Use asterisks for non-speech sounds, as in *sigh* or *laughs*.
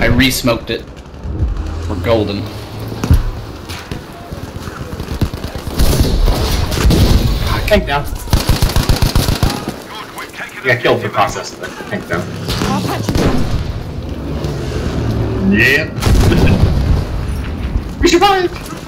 I re-smoked it. We're golden. Ah, tank down. Yeah, got killed for process, but tank down. You. Yeah. *laughs* we survived!